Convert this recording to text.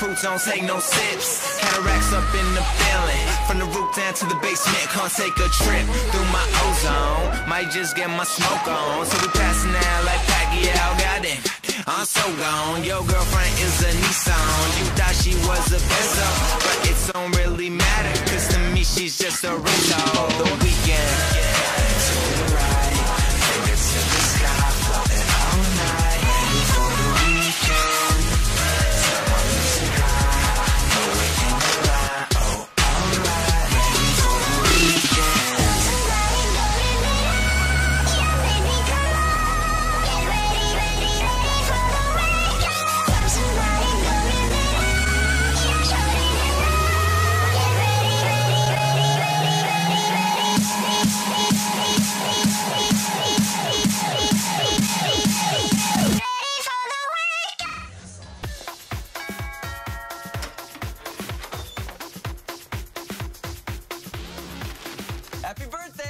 proof, don't take no sips. Cataracts up in the feeling. From the roof down to the basement, can't take a trip through my ozone. Might just get my smoke on. So we passing out like Pacquiao, got it. I'm so gone. Your girlfriend is a Nissan. You thought she was a Benzo, but it don't really matter. Cause to me, she's just a Rizzo. Happy birthday!